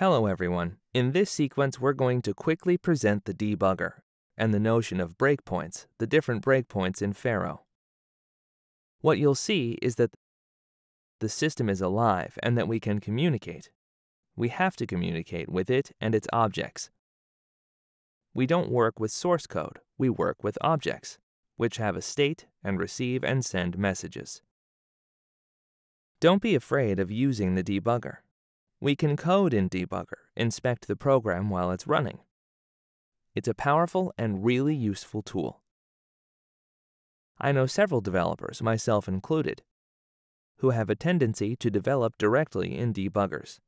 Hello everyone. In this sequence, we're going to quickly present the debugger and the notion of breakpoints, the different breakpoints in Pharo. What you'll see is that the system is alive and that we can communicate. We have to communicate with it and its objects. We don't work with source code, we work with objects, which have a state and receive and send messages. Don't be afraid of using the debugger. We can code in debugger, inspect the program while it's running. It's a powerful and really useful tool. I know several developers, myself included, who have a tendency to develop directly in debuggers.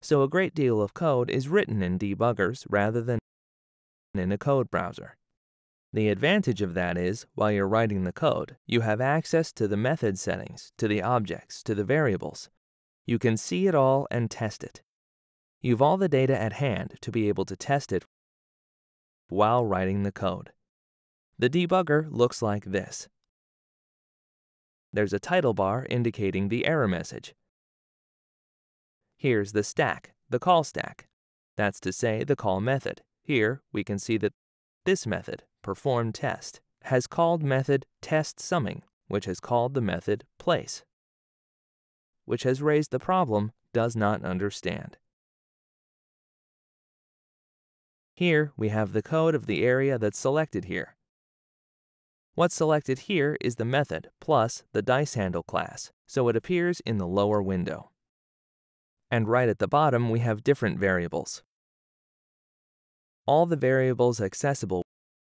So a great deal of code is written in debuggers rather than in a code browser. The advantage of that is, while you're writing the code, you have access to the method settings, to the objects, to the variables. You can see it all and test it. You've all the data at hand to be able to test it while writing the code. The debugger looks like this. There's a title bar indicating the error message. Here's the stack, the call stack. That's to say the call method. Here, we can see that this method, perform test, has called method test summing, which has called the method plus, which has raised the problem does not understand. Here we have the code of the area that's selected here. What's selected here is the method plus the dice handle class, so it appears in the lower window. And right at the bottom we have different variables. All the variables accessible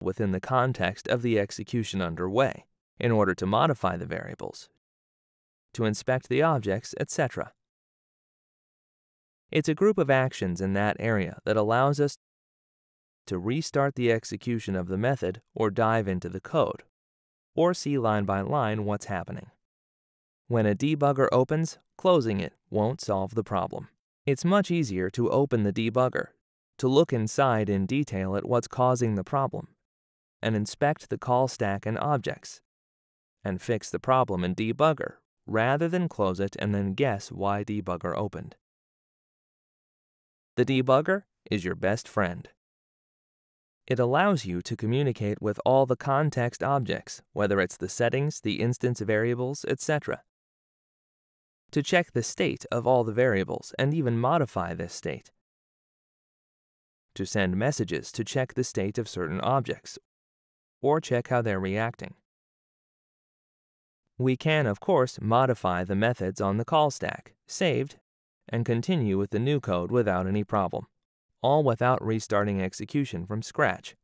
within the context of the execution underway in order to modify the variables, to inspect the objects, etc. It's a group of actions in that area that allows us to restart the execution of the method or dive into the code, or see line by line what's happening. When a debugger opens, closing it won't solve the problem. It's much easier to open the debugger, to look inside in detail at what's causing the problem, and inspect the call stack and objects, and fix the problem in debugger rather than close it and then guess why debugger opened. The debugger is your best friend. It allows you to communicate with all the context objects, whether it's the settings, the instance variables, etc. To check the state of all the variables and even modify this state. To send messages to check the state of certain objects or check how they're reacting. We can, of course, modify the methods on the call stack, saved, and continue with the new code without any problem, all without restarting execution from scratch.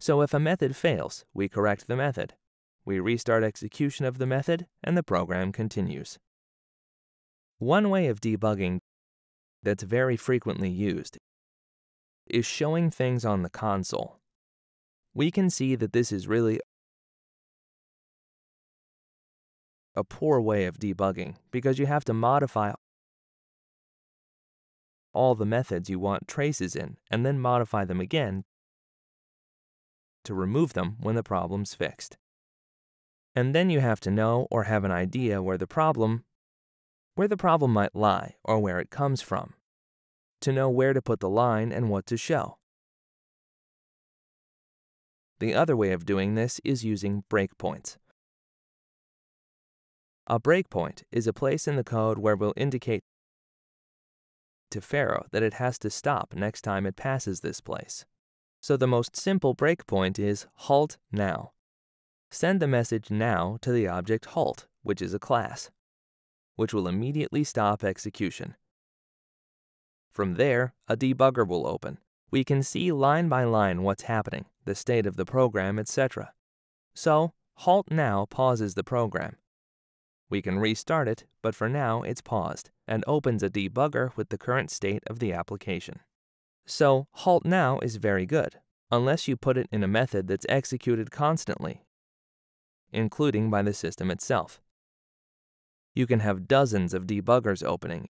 So if a method fails, we correct the method. We restart execution of the method, and the program continues. One way of debugging that's very frequently used is showing things on the console we can see that this is really a poor way of debugging because you have to modify all the methods you want traces in and then modify them again to remove them when the problem's fixed. And then you have to know or have an idea where the problem where the problem might lie or where it comes from to know where to put the line and what to show. The other way of doing this is using breakpoints. A breakpoint is a place in the code where we'll indicate to Pharo that it has to stop next time it passes this place. So the most simple breakpoint is halt now. Send the message now to the object halt, which is a class, which will immediately stop execution. From there, a debugger will open. We can see line by line what's happening the state of the program, etc. So, Halt Now pauses the program. We can restart it, but for now it's paused and opens a debugger with the current state of the application. So, Halt Now is very good, unless you put it in a method that's executed constantly, including by the system itself. You can have dozens of debuggers opening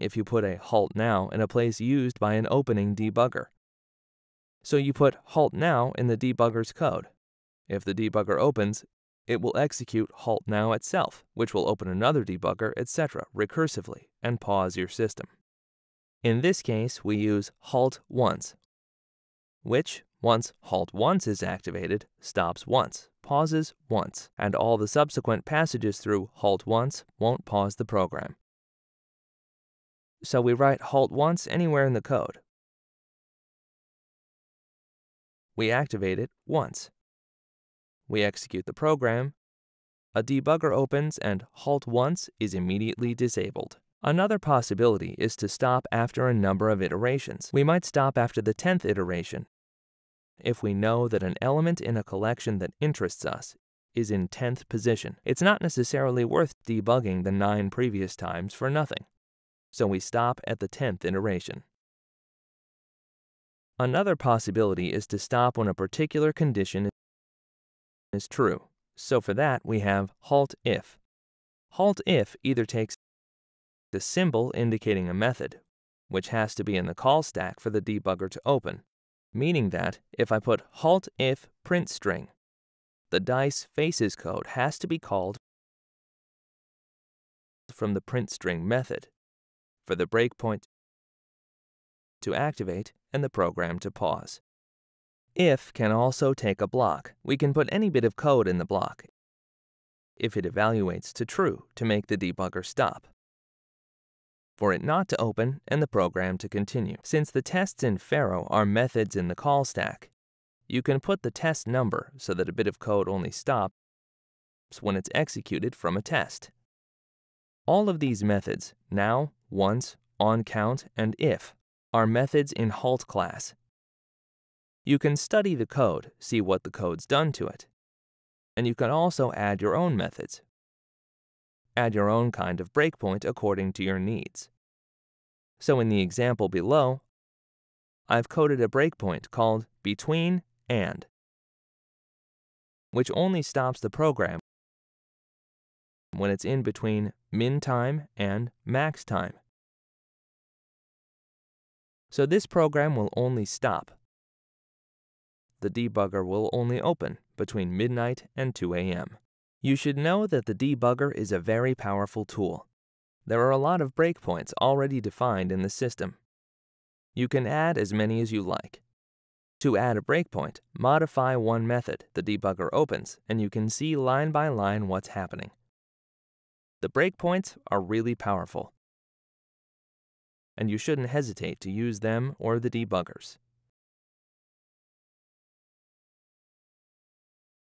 if you put a halt now in a place used by an opening debugger. So you put halt now in the debugger's code. If the debugger opens, it will execute halt now itself, which will open another debugger, etc. recursively and pause your system. In this case, we use halt once, which, once halt once is activated, stops once, pauses once, and all the subsequent passages through halt once won't pause the program. So we write halt once anywhere in the code. We activate it once. We execute the program. A debugger opens and halt once is immediately disabled. Another possibility is to stop after a number of iterations. We might stop after the 10th iteration if we know that an element in a collection that interests us is in 10th position. It's not necessarily worth debugging the 9 previous times for nothing. So we stop at the 10th iteration. Another possibility is to stop when a particular condition is true. So for that, we have halt if. Halt if either takes the symbol indicating a method, which has to be in the call stack for the debugger to open, meaning that if I put halt if print string, the dice faces code has to be called from the print string method for the breakpoint to activate and the program to pause. If can also take a block. We can put any bit of code in the block if it evaluates to true to make the debugger stop for it not to open and the program to continue. Since the tests in Pharo are methods in the call stack, you can put the test number so that a bit of code only stops when it's executed from a test. All of these methods, now, once, on count, and if, are methods in halt class. You can study the code, see what the code's done to it. And you can also add your own methods Add your own kind of breakpoint according to your needs. So in the example below, I've coded a breakpoint called between and, which only stops the program when it's in between min time and max time. So this program will only stop. The debugger will only open between midnight and 2 a.m. You should know that the debugger is a very powerful tool. There are a lot of breakpoints already defined in the system. You can add as many as you like. To add a breakpoint, modify one method the debugger opens and you can see line by line what's happening. The breakpoints are really powerful, and you shouldn't hesitate to use them or the debuggers.